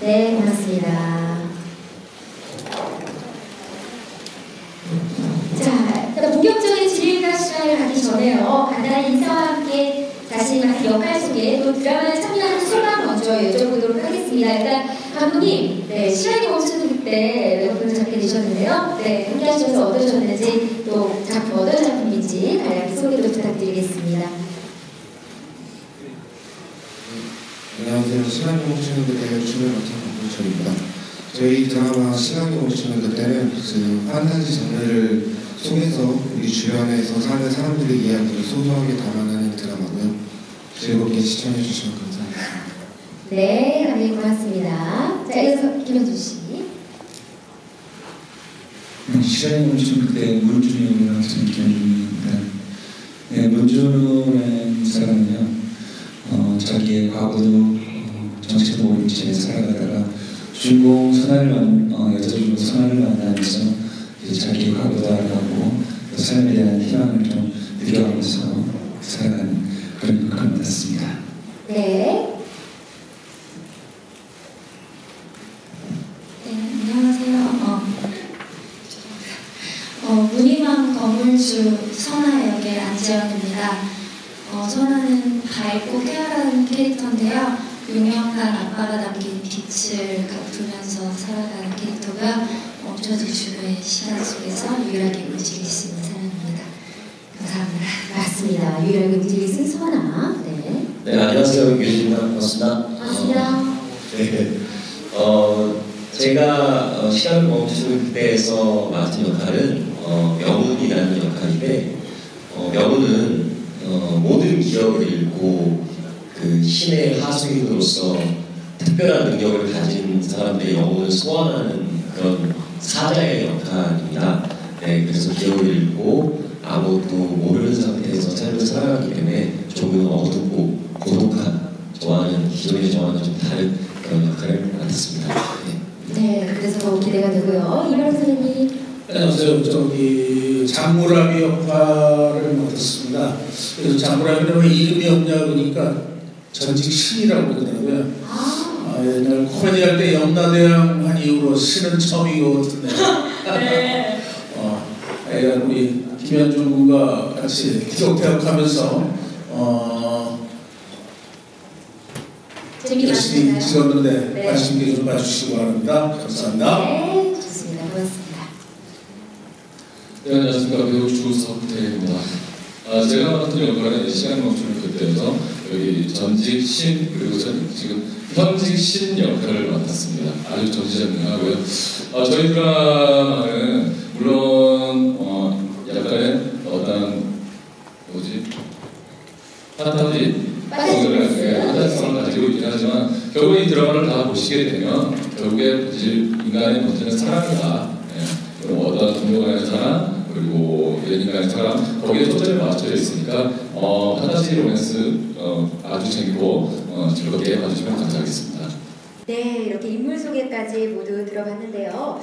네, 고맙습니다. 자, 일단 본격적인 질의응답 시간을 가기 전에요. 간단한 인사와 함께 자신의 역할 속에 또 드라마에 참여하는 소감 먼저 여쭤보도록 하겠습니다. 일단 감독님, 네, 시간이 멈추는 그때 여러분 작게 되셨는데요. 네, 함께 하셔서 어떠셨는지 또 작품 어떤 작품인지 간략히 소개도 부탁드리겠습니다. 안녕하세요. 시간이 멈추는 그때 춤을 맡은 박문철입니다. 저희 드라마 시간이 멈추는 그때는 그 판타지 장르를 속에서 우리 주변에서 사는 사람들의 이야기를 소소하게 담아내는 드라마고요. 즐겁게 시청해 주시면 감사합니다. 네, 감독님 고맙습니다. 자, 이어서 김현준 씨. 시간이 멈춘 그때 문준이라는 김준입니다. 네, 문준이라는 사람은요, 어, 자기의 과거도 어, 정체도 모르는 채 살아가다가 주인공 선아를 만, 어, 여자 주인공 선아를 만나면서 이제 자기의 과거도 알아가고 또 삶에 대한 희망을 좀 느껴가면서 살아가는 그런 역할을 맡았습니다. 네. 네, 안녕하세요. 어, 어, 거물주 선아 역의 안재현입니다. 어, 선아는 밝고 쾌활한 캐릭터인데요. 유명한 아빠가 남긴 빛을 갚으면서 살아가는 캐릭터가 멈춰질 주의 시간 속에서 유일하게 움직일 수 있는 사람입니다. 감사합니다. 맞습니다. 유일하게 움직이 쓴 선아. 네. 네, 안녕하세요. 윤규진입니다. 반갑습니다. 반갑습니다. 어, 네. 어, 제가 어, 시간을 멈추는 그때에서 맡은 역할은 어, 명훈이라는 역할인데 어, 명훈은 어, 모든 기억을 잃고 그 신의 하수인으로서 특별한 능력을 가진 사람들의 영혼을 소환하는 그런 사자의 역할입니다. 네, 그래서 기억을 잃고 아무것도 모르는 상태에서 삶을 살아가기 때문에 조금 어둡고 고독한 저와는 기존의 저와는 좀 다른 그런 역할을 맡았습니다. 네. 네, 그래서 기대가 되고요. 이별 선생님. 안녕하세요. 저기 장무라비 역할을 맡았습니다. 그래서 장무라비는 왜 이름이 없냐 그러니까 전직 신이라고 그러더라고요. 아, 아, 옛날 코미디 할때 염라대왕 한 이후로 신은 같은데. 네. 어, 애가 우리 김현준 군과 같이 기록대학 하면서 어, 재미가 열심히? 찍었는데 네. 관심 있게 좀 봐주시기 바랍니다. 감사합니다. 네, 좋습니다. 고맙습니다. 네, 안녕하십니까. 배우 주석태입니다. 아, 제가 맡은 역할은 시간 멈추는 그때에서 여기 전직 신 그리고 전, 지금 현직 신 역할을 맡았습니다. 아주 전지전능하고요. 아, 저희 드라마는 물론 어, 약간의 어떤 뭐지 판타지 판타지 판타지성을 가지고 있긴 하지만 결국 이 드라마를 다 보시게 되면 결국에 인간의 본질은 사랑이다. 예. 그럼 어떤 동료 간의 사랑 그리고 연인 간의 사랑 거기에 초점이 맞춰져 있으니까 어, 판타지 로맨스 어, 아주 재밌고 어, 즐겁게 봐주시면 감사하겠습니다. 네, 이렇게 인물 소개까지 모두 들어봤는데요.